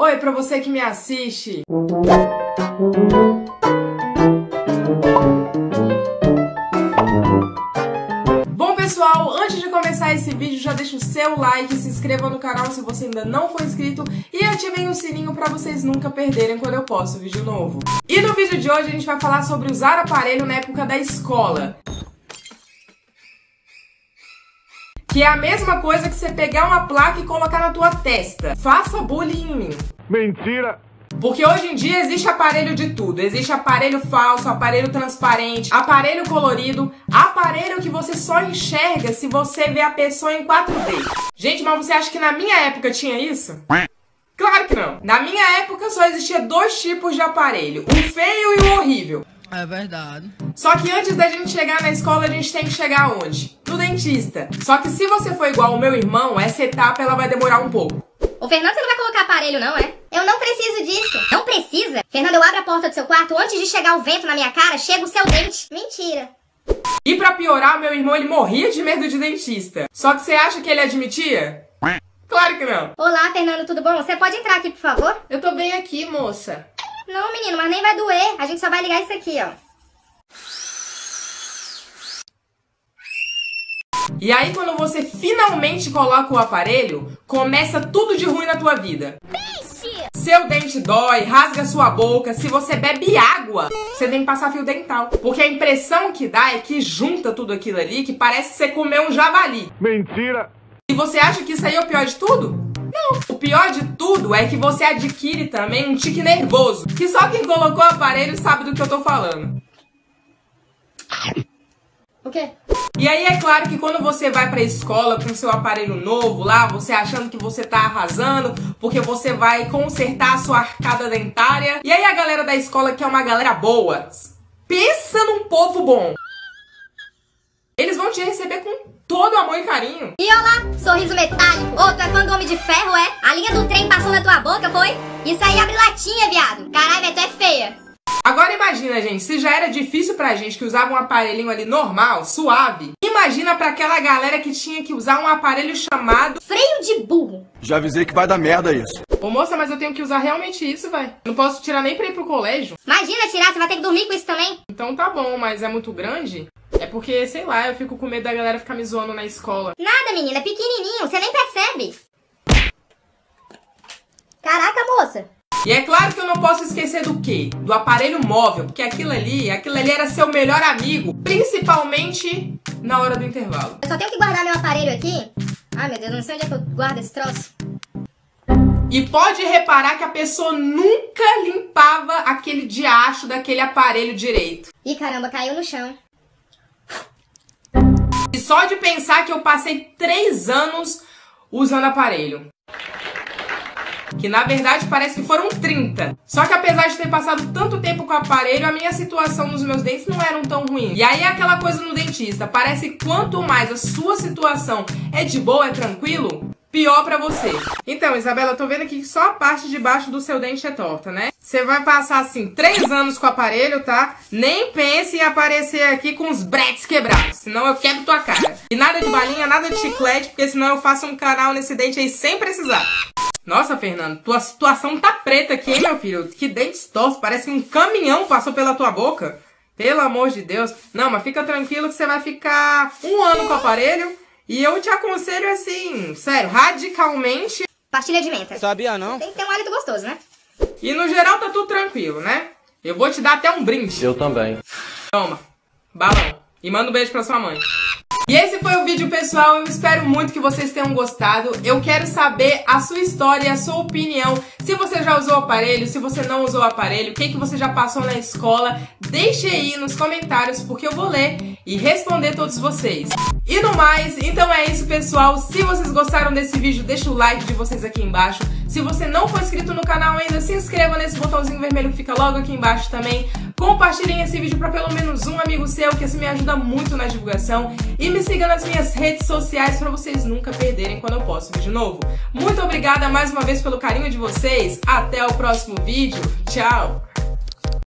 Oi para você que me assiste. Bom pessoal, antes de começar esse vídeo, já deixa o seu like, se inscreva no canal se você ainda não for inscrito e ativem o sininho para vocês nunca perderem quando eu posto vídeo novo. E no vídeo de hoje a gente vai falar sobre usar aparelho na época da escola. Que é a mesma coisa que você pegar uma placa e colocar na tua testa. Faça bullying em mim. Mentira! Porque hoje em dia existe aparelho de tudo. Existe aparelho falso, aparelho transparente, aparelho colorido, aparelho que você só enxerga se você vê a pessoa em 4D. Gente, mas você acha que na minha época tinha isso? Claro que não. Na minha época só existia dois tipos de aparelho: o feio e o horrível. É verdade. Só que antes da gente chegar na escola, a gente tem que chegar onde? Dentista. Só que se você for igual ao meu irmão, essa etapa ela vai demorar um pouco. Ô, Fernando, você não vai colocar aparelho, não, é? Eu não preciso disso. Não precisa? Fernando, eu abro a porta do seu quarto, antes de chegar o vento na minha cara, chega o seu dente. Mentira. E pra piorar, meu irmão, ele morria de medo de dentista. Só que você acha que ele admitia? Claro que não. Olá, Fernando, tudo bom? Você pode entrar aqui, por favor? Eu tô bem aqui, moça. Não, menino, mas nem vai doer. A gente só vai ligar isso aqui, ó. E aí, quando você finalmente coloca o aparelho, começa tudo de ruim na tua vida. Seu dente dói, rasga sua boca. Se você bebe água, você tem que passar fio dental. Porque a impressão que dá é que junta tudo aquilo ali que parece que você comeu um javali. Mentira! E você acha que isso aí é o pior de tudo? Não. O pior de tudo é que você adquire também um tique nervoso. Que só quem colocou o aparelho sabe do que eu tô falando. O quê? E aí é claro que quando você vai pra escola com seu aparelho novo lá, você achando que você tá arrasando, porque você vai consertar a sua arcada dentária. E aí a galera da escola, que é uma galera boa, pensa num povo bom. Eles vão te receber com todo amor e carinho. E olá, sorriso metálico. Ô, tu é fã do Homem de Ferro, é? A linha do trem passou na tua boca, foi? Isso aí abre latinha, viado. Caralho, é até feia. Agora imagina, gente, se já era difícil pra gente que usava um aparelhinho ali normal, suave, imagina pra aquela galera que tinha que usar um aparelho chamado Freio de burro. Já avisei que vai dar merda isso. Ô moça, mas eu tenho que usar realmente isso, vai. Não posso tirar nem pra ir pro colégio. Imagina tirar, você vai ter que dormir com isso também. Então tá bom, mas é muito grande? É porque, sei lá, eu fico com medo da galera ficar me zoando na escola. Nada, menina, é pequenininho, você nem percebe. Caraca, moça. E é claro que eu não posso esquecer do quê? Do aparelho móvel, porque aquilo ali, aquilo ali era seu melhor amigo, principalmente na hora do intervalo. Eu só tenho que guardar meu aparelho aqui. Ai, meu Deus, não sei onde é que eu guardo esse troço. E pode reparar que a pessoa nunca limpava aquele diacho daquele aparelho direito. Ih, caramba, caiu no chão. E só de pensar que eu passei três anos usando aparelho. Que na verdade parece que foram 30. Só que apesar de ter passado tanto tempo com o aparelho, a minha situação nos meus dentes não eram tão ruim. E aí é aquela coisa no dentista, parece que quanto mais a sua situação é de boa, é tranquilo, pior pra você. Então, Isabela, eu tô vendo aqui que só a parte de baixo do seu dente é torta, né? Você vai passar, assim, três anos com o aparelho, tá? Nem pense em aparecer aqui com os bretes quebrados, senão eu quebro tua cara. E nada de balinha, nada de chiclete, porque senão eu faço um canal nesse dente aí sem precisar. Nossa, Fernando, tua situação tá preta aqui, hein, meu filho? Que dentes tortos, parece que um caminhão passou pela tua boca. Pelo amor de Deus. Não, mas fica tranquilo que você vai ficar um ano com o aparelho. E eu te aconselho assim, sério, radicalmente. Pastilha de menta. Sabia não? Tem que ter um hálito gostoso, né? E no geral tá tudo tranquilo, né? Eu vou te dar até um brinde. Eu também. Toma, balão. E manda um beijo pra sua mãe. E esse foi o vídeo, pessoal. Eu espero muito que vocês tenham gostado. Eu quero saber a sua história, a sua opinião. Se você já usou o aparelho, se você não usou o aparelho, o que, que você já passou na escola. Deixe aí nos comentários, porque eu vou ler e responder todos vocês. E no mais, então é isso, pessoal. Se vocês gostaram desse vídeo, deixa o like de vocês aqui embaixo. Se você não for inscrito no canal ainda, se inscreva nesse botãozinho vermelho que fica logo aqui embaixo também. Compartilhem esse vídeo para pelo menos um amigo seu, que assim me ajuda muito na divulgação. E me siga nas minhas redes sociais para vocês nunca perderem quando eu posto vídeo novo. Muito obrigada mais uma vez pelo carinho de vocês. Até o próximo vídeo. Tchau!